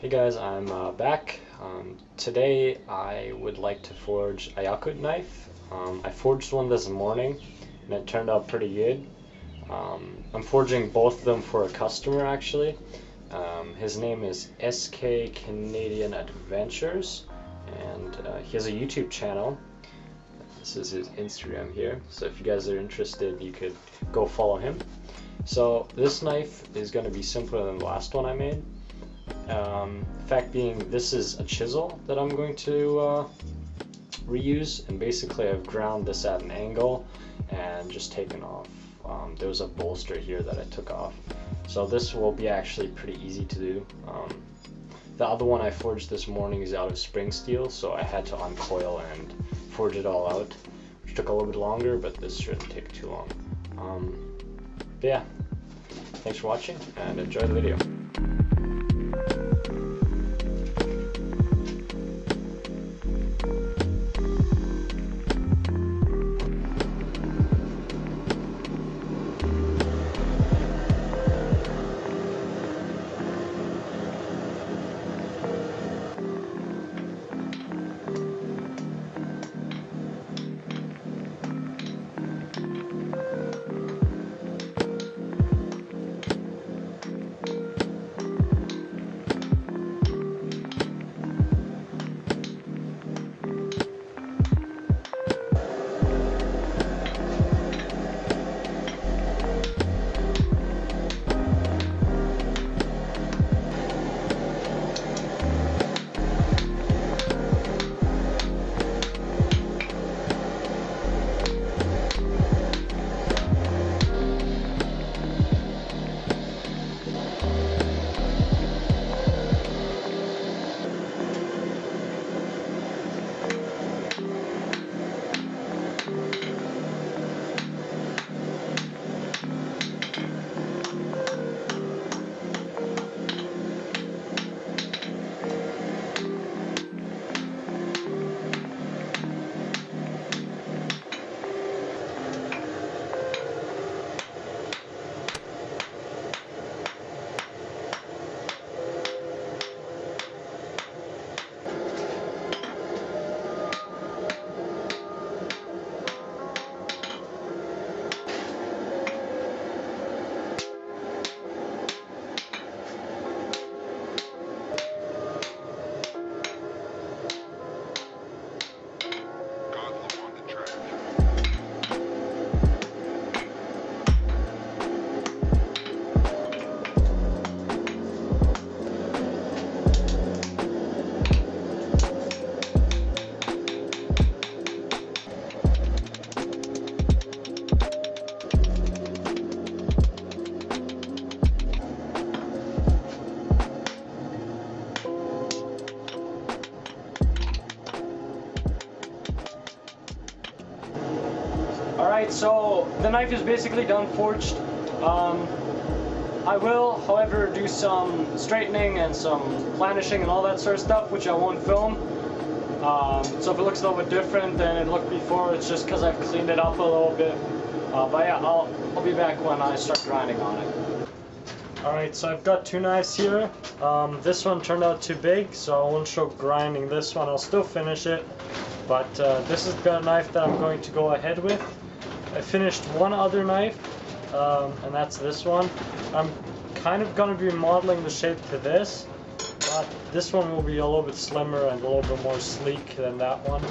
Hey guys, I'm uh, back. Um, today I would like to forge a Yakut knife. Um, I forged one this morning and it turned out pretty good. Um, I'm forging both of them for a customer actually. Um, his name is SK Canadian Adventures and uh, he has a YouTube channel. This is his Instagram here, so if you guys are interested you could go follow him. So this knife is going to be simpler than the last one I made. Um, fact being, this is a chisel that I'm going to uh, reuse, and basically I've ground this at an angle and just taken off. Um, there was a bolster here that I took off. So this will be actually pretty easy to do. Um, the other one I forged this morning is out of spring steel, so I had to uncoil and forge it all out, which took a little bit longer, but this shouldn't take too long. Um, yeah, thanks for watching, and enjoy the video. Alright, so the knife is basically done forged. Um, I will, however, do some straightening and some planishing and all that sort of stuff, which I won't film. Um, so if it looks a little bit different than it looked before, it's just because I've cleaned it up a little bit. Uh, but yeah, I'll, I'll be back when I start grinding on it. Alright, so I've got two knives here. Um, this one turned out too big, so I won't show grinding this one. I'll still finish it. But uh, this is the knife that I'm going to go ahead with. I finished one other knife, um, and that's this one. I'm kind of going to be modeling the shape to this, but this one will be a little bit slimmer and a little bit more sleek than that one.